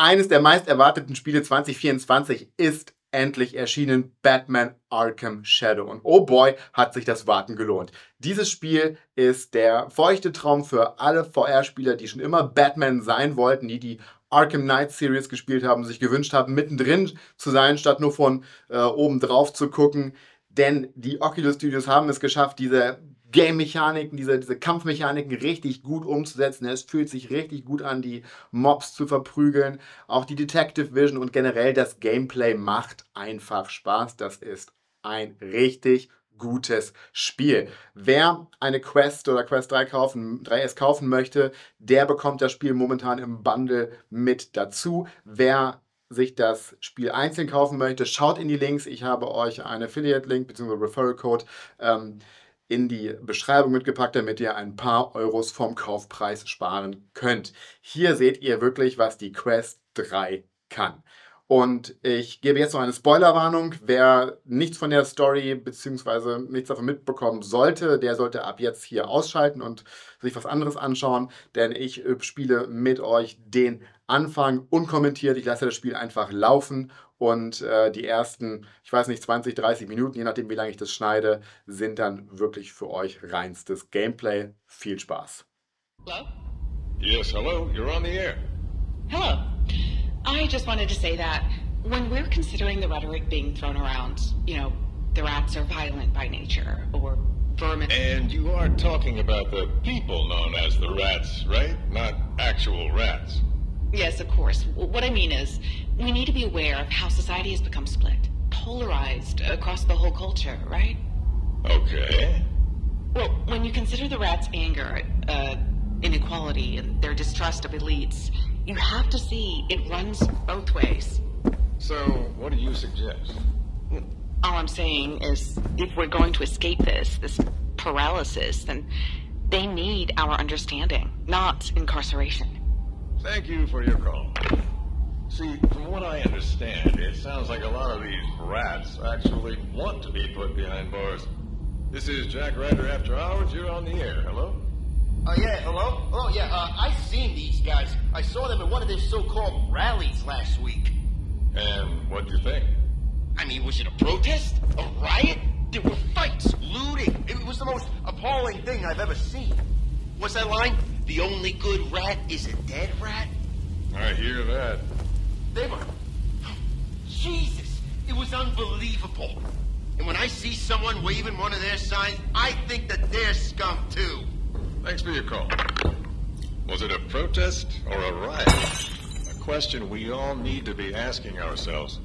Eines der meist erwarteten Spiele 2024 ist endlich erschienen Batman Arkham Shadow. Und oh boy, hat sich das Warten gelohnt. Dieses Spiel ist der feuchte Traum für alle VR-Spieler, die schon immer Batman sein wollten, die die Arkham Knight Series gespielt haben, sich gewünscht haben, mittendrin zu sein, statt nur von äh, oben drauf zu gucken. Denn die Oculus Studios haben es geschafft, diese Game-Mechaniken, diese, diese Kampfmechaniken richtig gut umzusetzen. Es fühlt sich richtig gut an, die Mobs zu verprügeln. Auch die Detective Vision und generell das Gameplay macht einfach Spaß. Das ist ein richtig gutes Spiel. Wer eine Quest oder Quest 3 kaufen, 3S kaufen möchte, der bekommt das Spiel momentan im Bundle mit dazu. Wer sich das Spiel einzeln kaufen möchte, schaut in die Links. Ich habe euch einen Affiliate-Link bzw. Referral-Code ähm, in die Beschreibung mitgepackt, damit ihr ein paar Euros vom Kaufpreis sparen könnt. Hier seht ihr wirklich, was die Quest 3 kann. Und ich gebe jetzt noch eine Spoilerwarnung. Wer nichts von der Story bzw. nichts davon mitbekommen sollte, der sollte ab jetzt hier ausschalten und sich was anderes anschauen, denn ich spiele mit euch den Anfang unkommentiert. Ich lasse das Spiel einfach laufen und äh, die ersten, ich weiß nicht, 20, 30 Minuten, je nachdem, wie lange ich das schneide, sind dann wirklich für euch reinstes Gameplay. Viel Spaß. Hello? Yes, hello. You're on the air. Hello. I just wanted to say that when we're considering the rhetoric being thrown around, you know, the rats are violent by nature, or vermin. And you are talking about the people known as the rats, right? Not actual rats. Yes, of course. What I mean is, we need to be aware of how society has become split, polarized across the whole culture, right? Okay. Well, when you consider the rats' anger, uh, inequality, and their distrust of elites, you have to see it runs both ways. So, what do you suggest? All I'm saying is, if we're going to escape this, this paralysis, then they need our understanding, not incarceration. Thank you for your call. See, from what I understand, it sounds like a lot of these rats actually want to be put behind bars. This is Jack Ryder After Hours. You're on the air. Hello? Uh, yeah, hello? Oh, yeah, uh, I've seen these guys. I saw them at one of their so-called rallies last week. And what'd you think? I mean, was it a protest? A riot? There were fights, looting. It was the most appalling thing I've ever seen. What's that line? The only good rat is a dead rat? I hear that. They were. Jesus! It was unbelievable. And when I see someone waving one of their signs, I think that they're scum too. Thanks for your call. Was it a protest or a riot? A question we all need to be asking ourselves.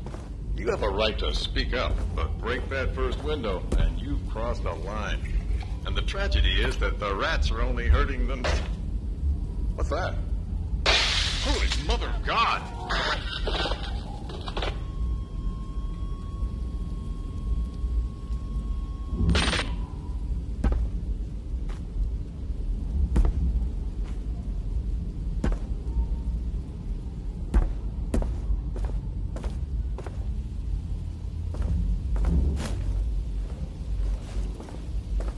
You have a right to speak up, but break that first window, and you've crossed a line. And the tragedy is that the rats are only hurting them. What's that? Holy mother of God!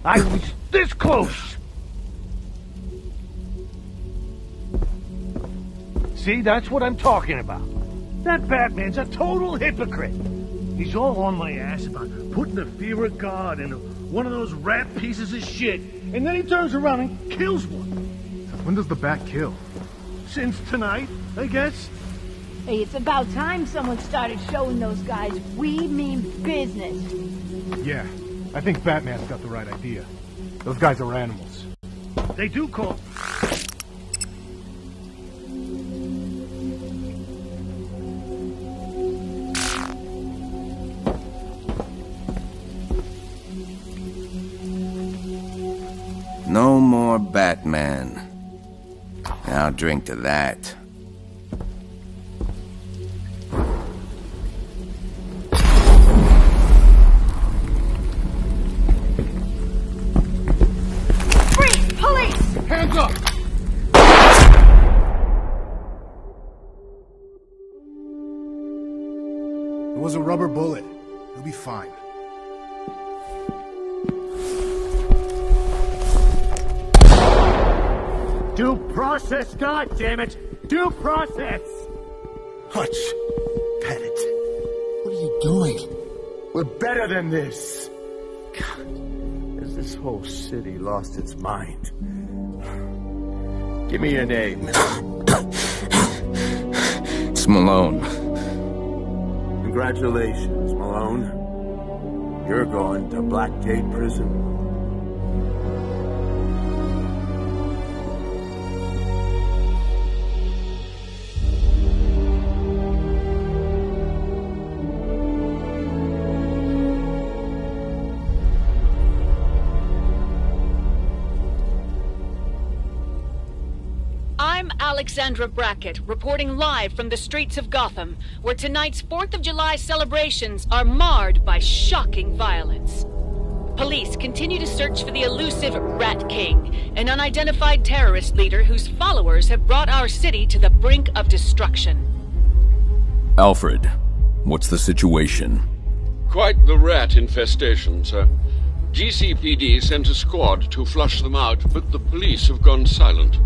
I was this close! See, that's what I'm talking about. That Batman's a total hypocrite. He's all on my ass about putting the fear of God into one of those rat pieces of shit, and then he turns around and kills one. When does the bat kill? Since tonight, I guess. Hey, it's about time someone started showing those guys we mean business. Yeah, I think Batman's got the right idea. Those guys are animals. They do call. No more Batman. I'll drink to that. Freeze! Police! Hands up! It was a rubber bullet. God damn it! Due process! Hutch, Pettit. What are you doing? We're better than this. God, has this whole city lost its mind? Give me your name. It's Malone. Congratulations, Malone. You're going to Blackgate Prison. Alexandra Brackett, reporting live from the streets of Gotham, where tonight's 4th of July celebrations are marred by shocking violence. Police continue to search for the elusive Rat King, an unidentified terrorist leader whose followers have brought our city to the brink of destruction. Alfred, what's the situation? Quite the rat infestation, sir. GCPD sent a squad to flush them out, but the police have gone silent.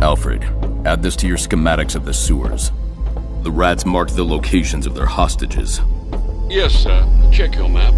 Alfred, add this to your schematics of the sewers. The rats marked the locations of their hostages. Yes, sir. Check your map.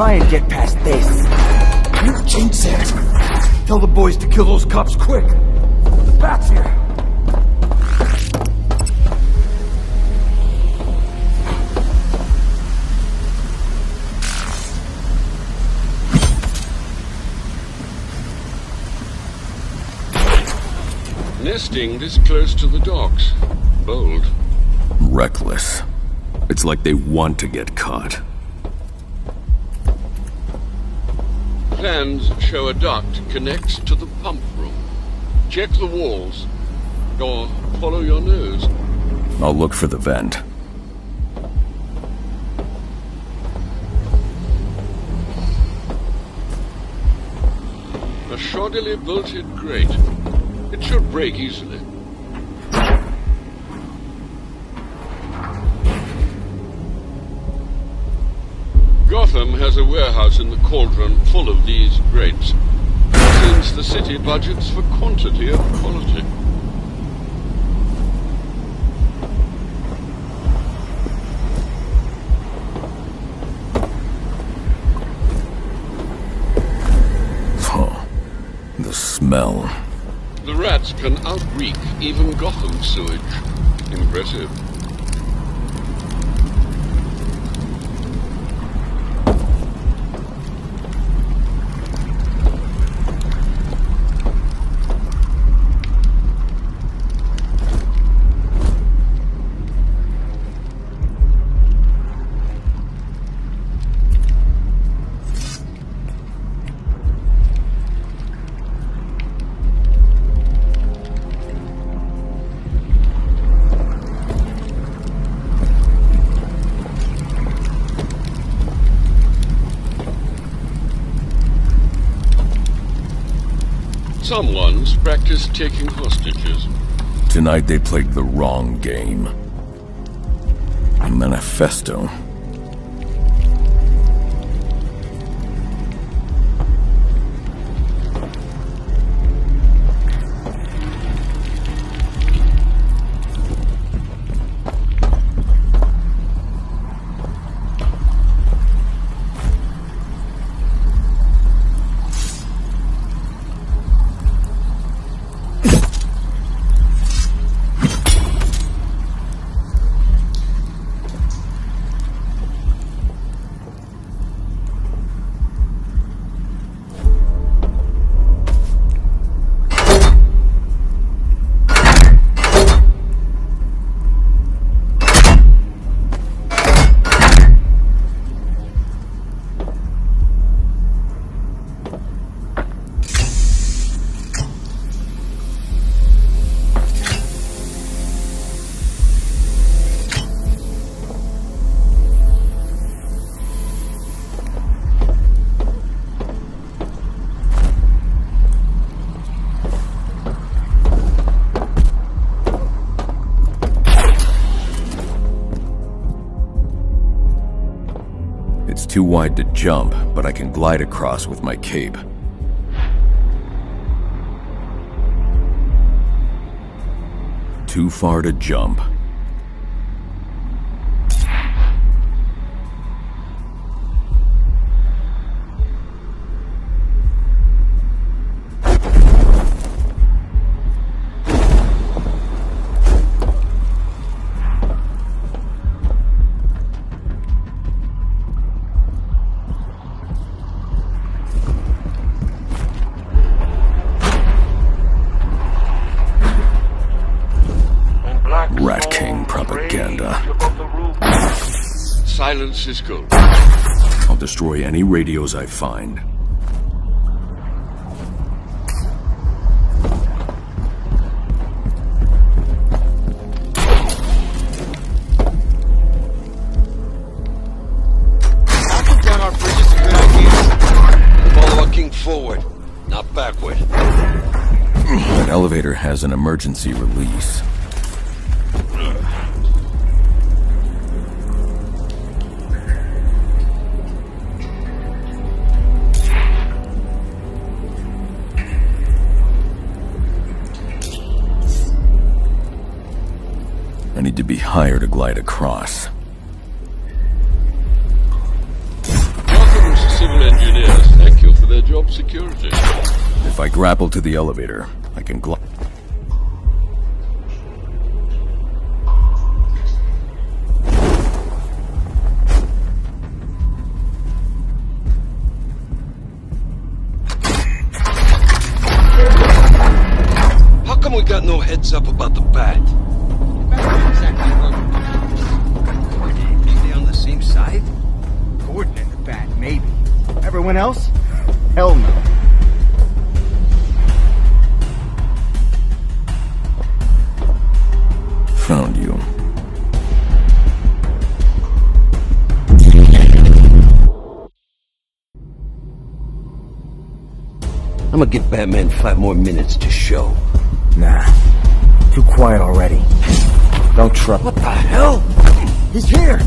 Try and get past this. You jinx it! Tell the boys to kill those cops quick! The bat's here! Nesting this close to the docks. Bold. Reckless. It's like they want to get caught. Plans show a duct connects to the pump room. Check the walls. Or follow your nose. I'll look for the vent. A shoddily bolted grate. It should break easily. Has a warehouse in the cauldron full of these grates. Seems the city budgets for quantity over quality. Huh. The smell. The rats can outreek even Gotham sewage. Impressive. Someone's practiced taking hostages. Tonight they played the wrong game. A manifesto. Wide to jump, but I can glide across with my cape. Too far to jump. Silence. I'll destroy any radios I find. Knocking down our bridge is a good idea. Follow our king forward, not backward. That elevator has an emergency release. Need to be higher to glide across. Gotham's civil engineers thank you for their job security. If I grapple to the elevator, I can glide. How come we got no heads up about the bat? On the same side? Gordon and the bat, maybe. Everyone else? Hell no. Found you. I'm gonna give Batman five more minutes to show. Nah. Too quiet already. Don't trust. What the hell? He's here!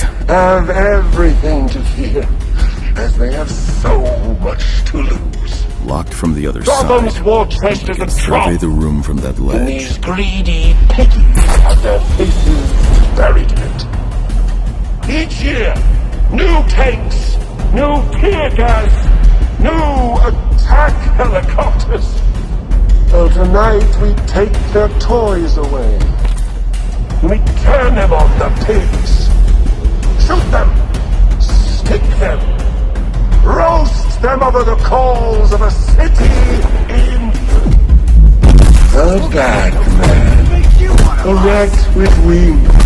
Have everything to fear, as they have so much to lose. Locked from the other Gotham's side. war chest is a survey the room from that ledge. these greedy piggies have their faces buried in it. Each year, new tanks, new tear gas, new attack helicopters. So tonight we take their toys away. We turn them on the pigs. Shoot them. Stick them. Roast them over the coals of a city in the bad man. A rat with wings.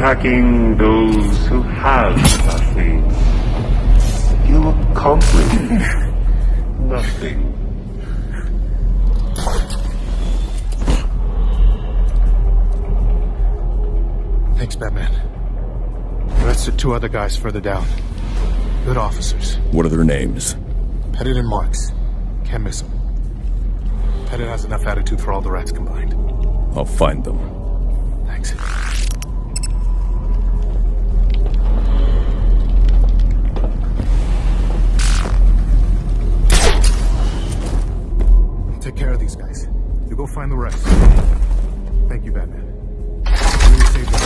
Attacking those who have nothing. You accomplish nothing. Thanks, Batman. Arrested two other guys further down. Good officers. What are their names? Pettit and Marks. Can't miss them. Pettit has enough attitude for all the rats combined. I'll find them. Thanks. Care of these guys. You go find the rest. Thank you, Batman. You really saved us.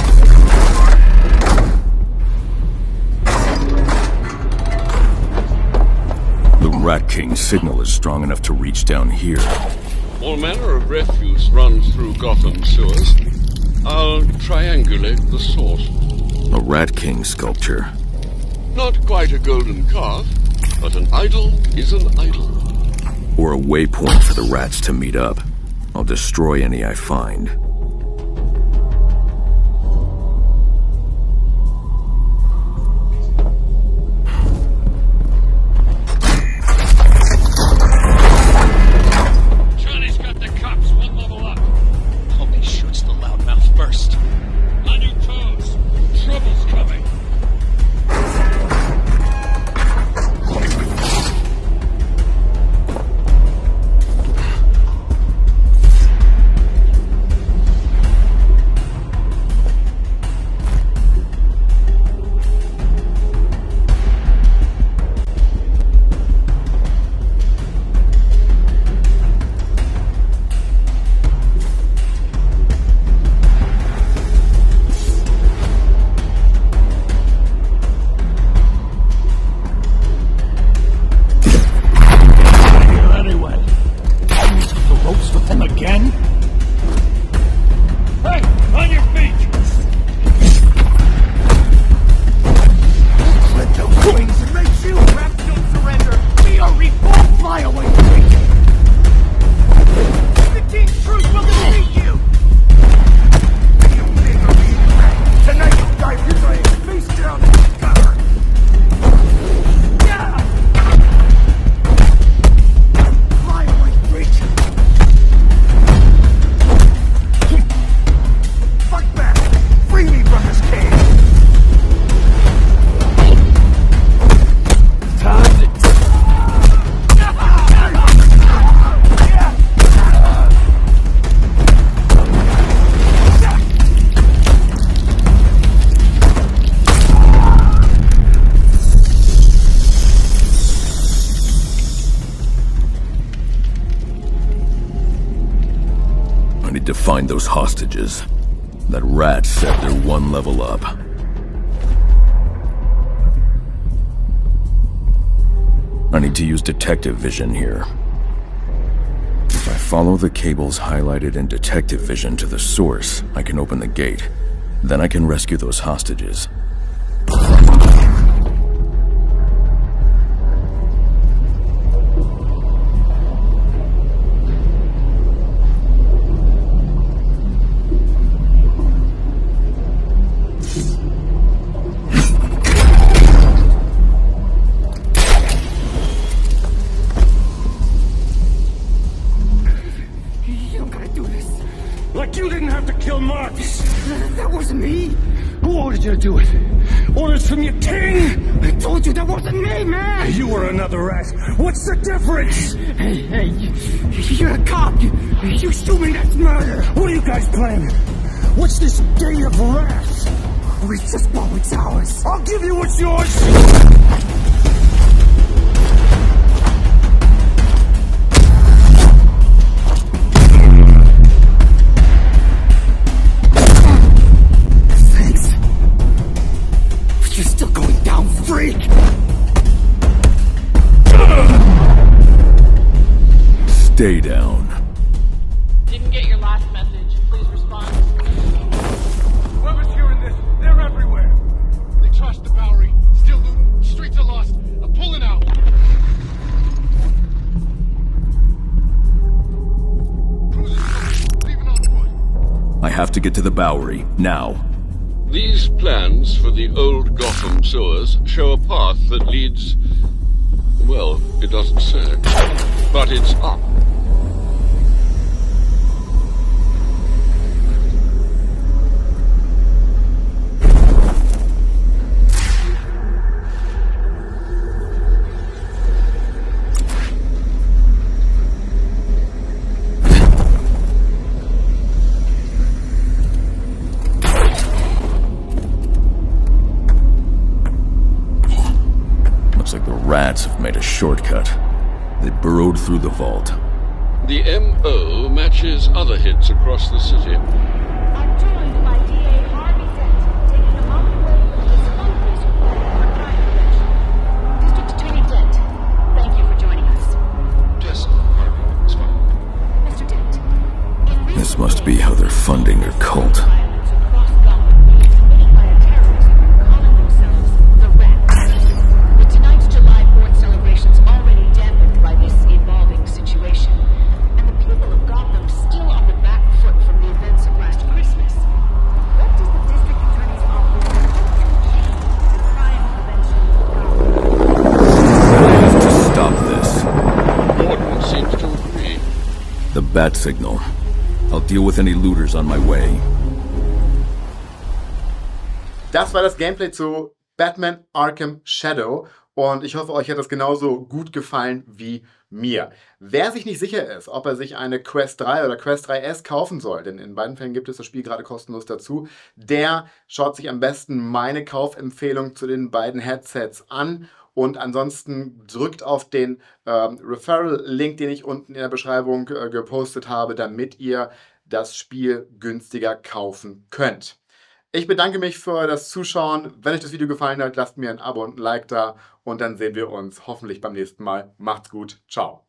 The Rat King's signal is strong enough to reach down here. All manner of refuse runs through Gotham sewers. I'll triangulate the source. A Rat King sculpture. Not quite a golden calf, but an idol is an idol. Or a waypoint for the rats to meet up. I'll destroy any I find. Find those hostages. That rat said they're one level up. I need to use detective vision here. If I follow the cables highlighted in detective vision to the source, I can open the gate. Then I can rescue those hostages. What's this day of wrath? We just bought what's ours. I'll give you what's yours. I have to get to the Bowery, now. These plans for the old Gotham sewers show a path that leads. Well, it doesn't say. But it's up. Rats have made a shortcut. They burrowed through the vault. The MO matches other hits across the city. I'm joined by D.A. Harvey Dent, taking them on the way to the spontaneous. District Attorney Dent, thank you for joining us. Just Harvey. It's fine. Mr. Dent, This must be how they're funding their cult. The bat signal. I'll deal with any looters on my way. Das war das Gameplay zu Batman Arkham Shadow und ich hoffe, euch hat das genauso gut gefallen wie mir. Wer sich nicht sicher ist, ob er sich eine Quest 3 oder Quest 3S kaufen soll, denn in beiden Fällen gibt es das Spiel gerade kostenlos dazu, der schaut sich am besten meine Kaufempfehlung zu den beiden Headsets an und ansonsten drückt auf den ähm, Referral-Link, den ich unten in der Beschreibung äh, gepostet habe, damit ihr das Spiel günstiger kaufen könnt. Ich bedanke mich für das Zuschauen. Wenn euch das Video gefallen hat, lasst mir ein Abo und ein Like da und dann sehen wir uns hoffentlich beim nächsten Mal. Macht's gut. Ciao.